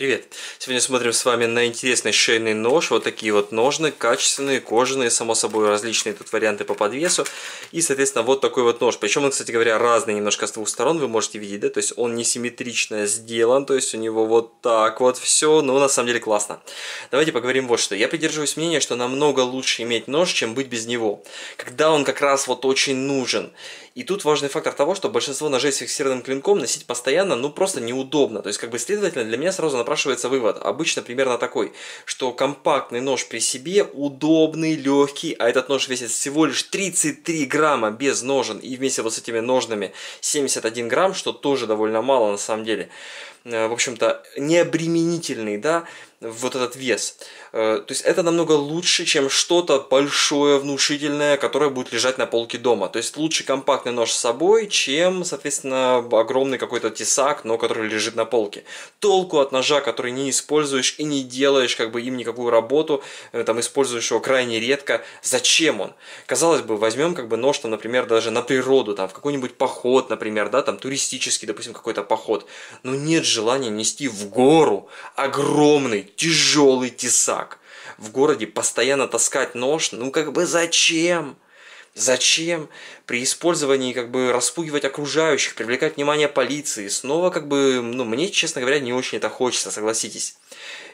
Привет! Сегодня смотрим с вами на интересный шейный нож. Вот такие вот ножны, качественные, кожаные, само собой, различные тут варианты по подвесу. И, соответственно, вот такой вот нож. Причем он, кстати говоря, разный немножко с двух сторон, вы можете видеть, да? То есть он несимметрично сделан, то есть у него вот так вот все, но на самом деле классно. Давайте поговорим вот что. Я придерживаюсь мнения, что намного лучше иметь нож, чем быть без него. Когда он как раз вот очень нужен. И тут важный фактор того, что большинство ножей с фиксированным клинком носить постоянно, ну, просто неудобно. То есть, как бы, следовательно, для меня сразу напрашивается вывод. Обычно примерно такой, что компактный нож при себе удобный, легкий, а этот нож весит всего лишь 33 грамма без ножен и вместе вот с этими ножнами 71 грамм, что тоже довольно мало на самом деле. Э, в общем-то, необременительный, да, вот этот вес. Э, то есть это намного лучше, чем что-то большое, внушительное, которое будет лежать на полке дома. То есть лучше компактный нож с собой, чем, соответственно, огромный какой-то тесак, но который лежит на полке. Толку от ножа, который не используешь и не делаешь как бы им никакую работу, э, там используешь его крайне редко. Зачем он? Казалось бы, возьмем как бы нож, там, например, даже на природу, там, в какой-нибудь поход, например, да, там, туристический, допустим, какой-то поход. Но нет желания нести в гору огромный тяжелый тесак. В городе постоянно таскать нож, ну как бы зачем? Зачем при использовании как бы распугивать окружающих, привлекать внимание полиции? Снова как бы, ну мне, честно говоря, не очень это хочется, согласитесь.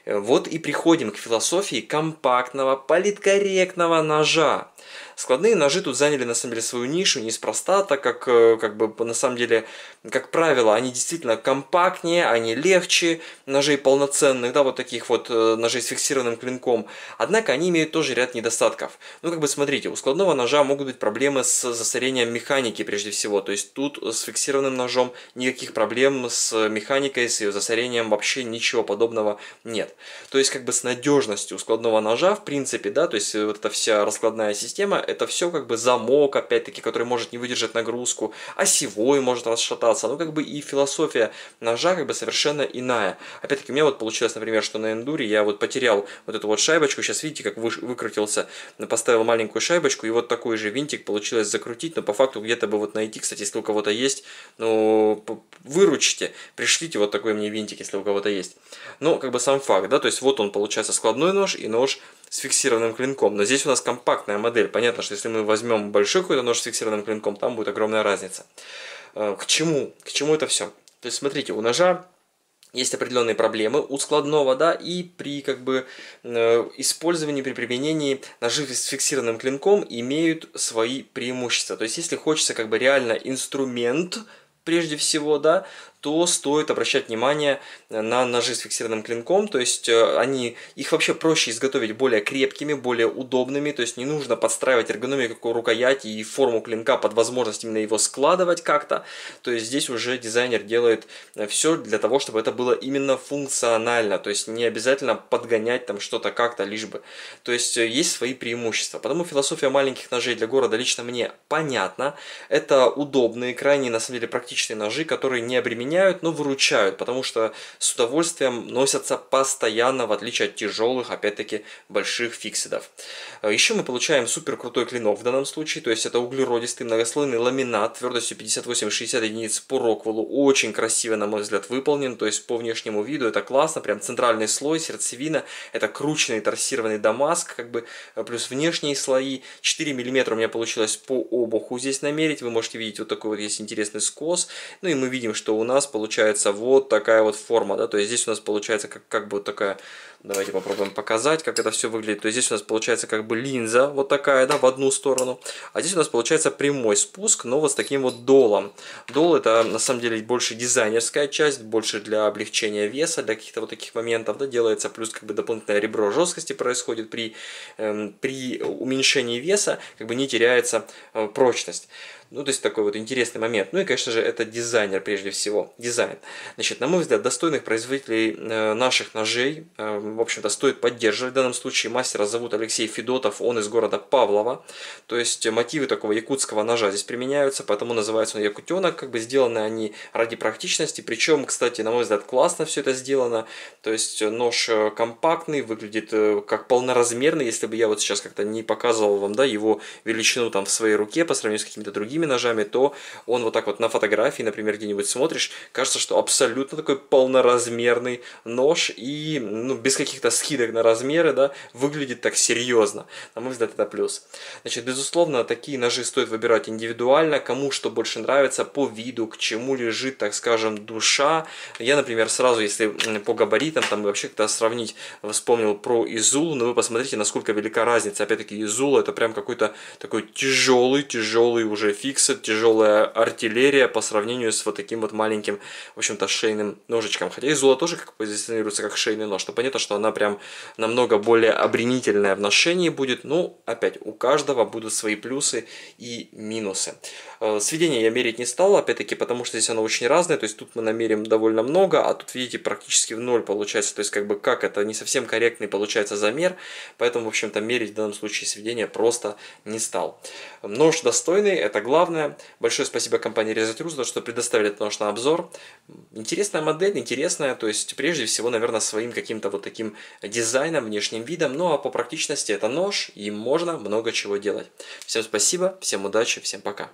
Вот и приходим к философии компактного, политкорректного ножа. Складные ножи тут заняли на самом деле свою нишу неспроста, так как, э, как бы, на самом деле, как правило, они действительно компактнее, они легче ножей полноценных, да, вот таких вот э, ножей с фиксированным клинком. Однако они имеют тоже ряд недостатков. Ну, как бы, смотрите, у складного ножа могут быть проблемы с засорением механики прежде всего. То есть тут с фиксированным ножом никаких проблем с механикой, с ее засорением вообще ничего подобного нет. То есть, как бы с надежностью складного ножа, в принципе, да, то есть вот эта вся раскладная система, это все как бы замок, опять-таки, который может не выдержать нагрузку, осевой может расшататься, ну как бы и философия ножа как бы совершенно иная. Опять-таки, у меня вот получилось, например, что на эндуре я вот потерял вот эту вот шайбочку, сейчас видите, как вы, выкрутился, поставил маленькую шайбочку, и вот такой же винтик получилось закрутить, но по факту где-то бы вот найти, кстати, если у кого-то есть, ну, выручите, пришлите вот такой мне винтик, если у кого-то есть. Ну, как бы сам факт, да, то есть вот он получается складной нож и нож с фиксированным клинком. Но здесь у нас компактная модель. Понятно, что если мы возьмем большой какой-то нож с фиксированным клинком, там будет огромная разница. Э, к чему? К чему это все? То есть, смотрите, у ножа есть определенные проблемы у складного, да, и при как бы э, использовании, при применении ножи с фиксированным клинком имеют свои преимущества. То есть, если хочется как бы реально инструмент, прежде всего, да, то стоит обращать внимание на ножи с фиксированным клинком, то есть э, они, их вообще проще изготовить более крепкими, более удобными, то есть не нужно подстраивать эргономику рукояти и форму клинка под возможность именно его складывать как-то, то есть здесь уже дизайнер делает э, все для того, чтобы это было именно функционально, то есть не обязательно подгонять там что-то как-то лишь бы, то есть э, есть свои преимущества, потому философия маленьких ножей для города лично мне понятна, это удобные, крайне на самом деле практичные ножи, которые не обременяют заменяют, но выручают, потому что с удовольствием носятся постоянно, в отличие от тяжелых, опять-таки, больших фиксидов. Э, Еще мы получаем супер крутой клинок в данном случае, то есть это углеродистый многослойный ламинат твердостью 58-60 единиц по Роквеллу, очень красиво, на мой взгляд, выполнен, то есть по внешнему виду это классно, прям центральный слой, сердцевина, это крученный торсированный дамаск, как бы, э, плюс внешние слои, 4 мм у меня получилось по обуху здесь намерить, вы можете видеть вот такой вот есть интересный скос, ну и мы видим, что у нас нас получается вот такая вот форма, да, то есть здесь у нас получается как, как бы вот такая, давайте попробуем показать, как это все выглядит, то есть здесь у нас получается как бы линза вот такая, да, в одну сторону, а здесь у нас получается прямой спуск, но вот с таким вот долом. Дол это на самом деле больше дизайнерская часть, больше для облегчения веса, для каких-то вот таких моментов, да, делается, плюс как бы дополнительное ребро жесткости происходит при, эм, при уменьшении веса, как бы не теряется э, прочность. Ну, то есть такой вот интересный момент. Ну и, конечно же, это дизайнер прежде всего, дизайн. Значит, на мой взгляд, достойных производителей э, наших ножей, э, в общем-то, стоит поддерживать. В данном случае мастера зовут Алексей Федотов, он из города Павлова. То есть мотивы такого якутского ножа здесь применяются, поэтому называется он якутенок. Как бы сделаны они ради практичности. Причем, кстати, на мой взгляд, классно все это сделано. То есть нож э, компактный, выглядит как полноразмерный. Если бы я вот сейчас как-то не показывал вам да, его величину там в своей руке по сравнению с какими-то другими другими ножами, то он вот так вот на фотографии, например, где-нибудь смотришь, кажется, что абсолютно такой полноразмерный нож и ну, без каких-то скидок на размеры, да, выглядит так серьезно. На мой взгляд, это плюс. Значит, безусловно, такие ножи стоит выбирать индивидуально, кому что больше нравится, по виду, к чему лежит, так скажем, душа. Я, например, сразу, если по габаритам, там вообще как-то сравнить, вспомнил про Изул, но вы посмотрите, насколько велика разница. Опять-таки, Изул это прям какой-то такой тяжелый, тяжелый уже фиксит, тяжелая артиллерия по сравнению с вот таким вот маленьким, в общем-то, шейным ножичком. Хотя Изула тоже как позиционируется как шейный нож, но понятно, что она прям намного более обременительная в ношении будет. Ну, опять, у каждого будут свои плюсы и минусы. Э, сведение я мерить не стал, опять-таки, потому что здесь оно очень разное, то есть тут мы намерим довольно много, а тут, видите, практически в ноль получается, то есть как бы как это не совсем корректный получается замер, поэтому, в общем-то, мерить в данном случае сведение просто не стал. Нож достойный, это главное. Большое спасибо компании Резать.ру за то, что предоставили этот нож на обзор. Интересная модель, интересная, то есть прежде всего, наверное, своим каким-то вот таким дизайном, внешним видом, ну а по практичности это нож, и можно много чего делать. Всем спасибо, всем удачи, всем пока.